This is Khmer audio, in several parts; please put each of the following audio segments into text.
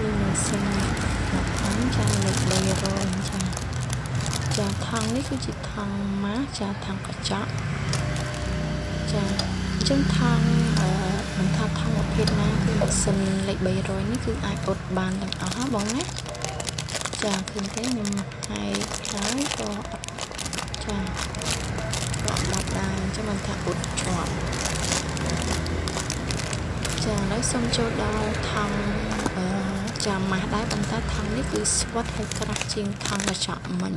គឺម៉ាស៊ីនមកថងចាលេខ300ចាចាថងនេះគឺជាថងម៉ាសចាថងកញ្ចក់ចាអញ្ចឹងថងអឺមិនថាថងប្រភេទណាគឺម៉ាស៊ីនលេខ300នេះគឺអាចអ៊ុតបានទាំងអស់ហ៎បងណាចាឃើញទេខ្ញុំហើយហើយក៏អត់ចាក៏អត់ដាច់ដែរអញ្ចឹងមិនថាអ៊ុតជាប់ចាឥឡូវសូមចូលដល់ថងអឺ ចាំម៉ាស់ដែរប៉ុន្តែថងនេះគឺស្វិតហើយក្រាស់ជាងថងកញ្ចក់មិញ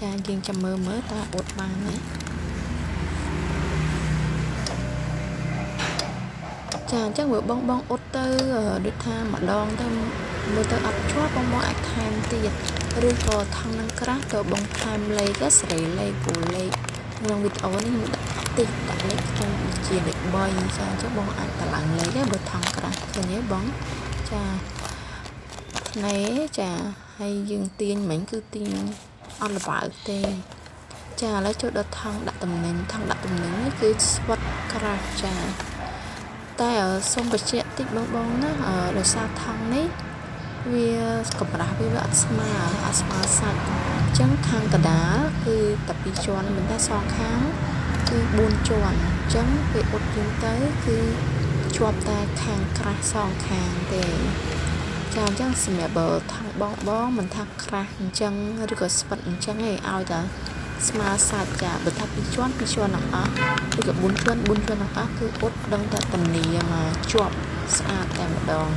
ចាយើងចាំមើលមើលតើអ៊ុតបានទេចាអញ្ចឹងមើលបងបងអ៊ុតទៅដូចថាម្ដងទៅមើលទៅអត់ជាប់បងបងអាចថែមទៀតឬក៏ថងនឹងក្រាស់ទៅបងថែមលេខសេរីលេខគូលេខក្នុងវីដេអូនេះខ្ញុំដាក់តិចដាក់លេខក្នុងជាលេខ3ចាអញ្ចឹងបងអាចតម្លើងលេខដែរបើថងក្រាស់ឃើញទេបង ចាថ្នេចាហើយយើងទាញមិញគឺទាញអត់លបើកទេចាឥឡូវចូលដល់ថងដាក់តំណែងថងដាក់តំណែងនេះគឺស្វិតក្រាស់ចាតែសូមបញ្ជាក់តិចបងបងណាដោយសារថងនេះវាកម្រាស់វាវាអត់ស្មើអត់ស្មើសាច់អញ្ចឹងខាងកដាលគឺតែពីរជាន់មិនតែសងខាងគឺ4ជាន់អញ្ចឹងពេលអ៊ុតយើងទៅគឺ ជាប់តែខាងក្រាស់សងខាងទេចាអញ្ចឹងសម្រាប់បើថងបងបងមិនថាក្រាស់អញ្ចឹងឬក៏ស្វិតអញ្ចឹងឯងឲ្យតែស្មើសាច់ចាបើថាពីរជាន់ពីរជាន់ទាំងអស់ឬក៏4ជាន់4ជាន់ទាំងអស់គឺអ៊ុតដឹងតែតំនីមកជាប់ស្អាតតែម្ដង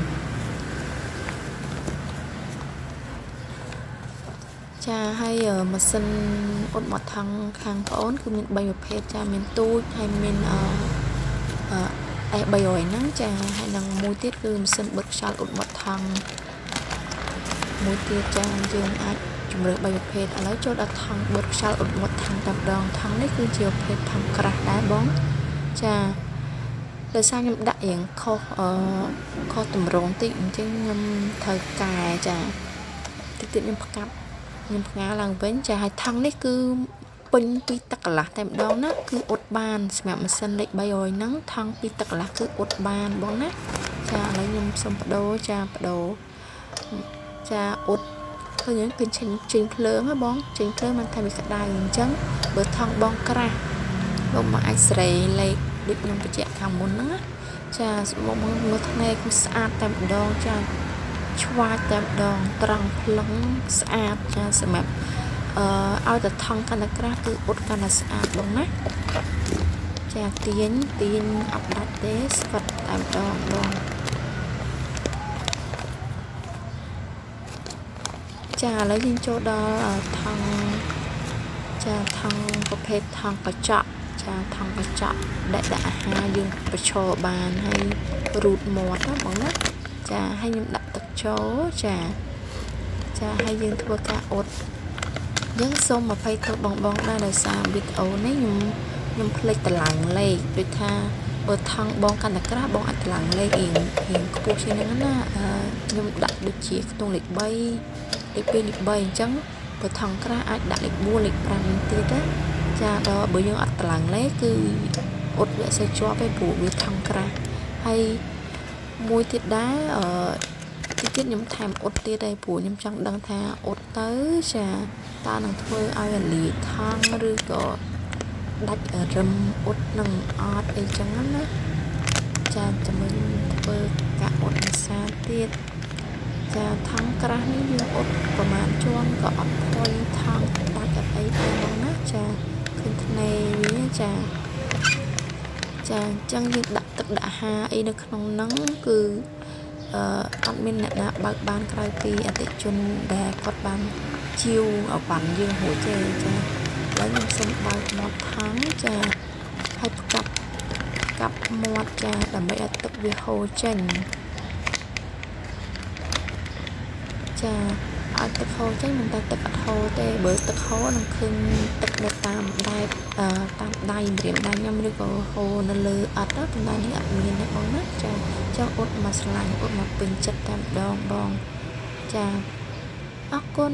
ចាហើយម៉ាស៊ីនអ៊ុតមកថងខាងប្អូនគឺមាន3ប្រភេទចាមានទូចហើយមានអឺ អេ300 ហ្នឹងចាហើយនឹងមួយទៀតគឺម៉ាស៊ីនបិទខ្យល់អ៊ុតមកថងមួយទៀតចាយើងអាចជំរឿ3ប្រភេទឥឡូវចូលដល់ថងបិទខ្យល់អ៊ុតមកថងតែម្ដងថងនេះគឺជាប្រភេទថងក្រាស់ដែរបងចាដោយសារខ្ញុំដាក់រៀងខុសអឺខុសតម្រងតិចអញ្ចឹងខ្ញុំត្រូវកែចាតិចតិចខ្ញុំផ្កាប់ខ្ញុំផ្ងាឡើងវិញចាហើយថង់នេះគឺ ពេញពីទឹកកន្លះតែម្ដងណាគឺអ៊ុតបានសម្រាប់ម៉ាស៊ីនលេខ300ហ្នឹងថង់ពីទឹកកន្លះគឺអ៊ុតបានបងណាចាឥឡូវខ្ញុំសុំបដូរចាបដូរចាអ៊ុតឃើញគឺចេញចេញភ្លើងហ៎បងចេញភ្លើងមិនថាវាក្តៅអញ្ចឹងបើថង់បងក្រាស់បងមកអាចស្រីលេខដូចខ្ញុំបញ្ជាក់ខាងមុនហ្នឹងណាចាបងមើលថ្នេរគឺស្អាតតែម្ដងចាឆ្វាចតែម្ដងត្រង់ផ្លឹងស្អាតចាសម្រាប់ អឺឲ្យតែថងកាន់តែក្រាស់គឺអ៊ុតកាន់តែស្អាតបងណាចាទាញទាញអត់ដាច់ទេស្វិតតែម្ដងបងចាឥឡូវយើងចូលដល់ថងចាថងប្រភេទថងកញ្ចក់ចាថងកញ្ចក់ដែលដាក់អាហារយើងប្រឈរបានហើយរូតមាត់ណាបងណាចាហើយខ្ញុំដាក់ទឹកចូលចាចាហើយយើងធ្វើការអ៊ុត យើងសូមអភ័យទោសបងបងដែរដោយសារវីដេអូនេះខ្ញុំខ្ញុំភ្លេចតម្លើងលេខដូចថាបើថងបងកាន់តែក្រាស់បងអាចតម្លើងលេខអៀងអៀងខ្ពស់ជាងហ្នឹងណាខ្ញុំដាក់ដូចជាខ្ទង់លេខ3លេខ2លេខ3អញ្ចឹងបើថងក្រាស់អាចដាក់លេខ4លេខ5ទៀតណាចាដល់បើយើងអត់តម្លើងលេខគឺអ៊ុតវាអត់សូវជាប់ទេព្រោះវាថងក្រាស់ហើយមួយទៀតដែរអឺ ទីទៀតខ្ញុំថែមអ៊ុតទៀតដែរព្រោះខ្ញុំចង់ដឹងថាអ៊ុតទៅចាតើនឹងធ្វើឲ្យអាលីថងឬក៏ដាច់រឹមអ៊ុតនឹងអត់អីចឹងណាចាចាំមើលធ្វើការអ៊ុតភាសាទៀតចាថងក្រាស់នេះយើងអ៊ុតប្រហែលជាន់ក៏អត់ថយថងដាច់អត់អីទេហ្នឹងណាចាឃើញថ្នេរវាចាចាអញ្ចឹងយើងដាក់ទឹកដាក់ហាអីនៅក្នុងហ្នឹងគឺ អឺអត់មានអ្នកណាបើកបានក្រៅពីអតិជនដែលគាត់បានជាវអវ៉ាន់យើងរួចទេចាឥឡូវខ្ញុំសូមបើកមាត់ថងចាហើយផ្កាប់កាប់មាត់ចាដើម្បីឲ្យទឹកវាហូរចេញចាឲ្យទឹកហូរចេញមិនតែទឹកអត់ហូរទេបើទឹកហូរនឹងឃើញទឹកនៅតាមដែកតាមដៃម្រាមដៃខ្ញុំឬក៏ហូរនៅលើអត់ប៉ុន្តែនេះអត់មានទេបងណាចា ចង់អ៊ុតមកស្រឡាញ់អ៊ុតមកពេញចិត្តតែម្ដងបងចាអរគុណ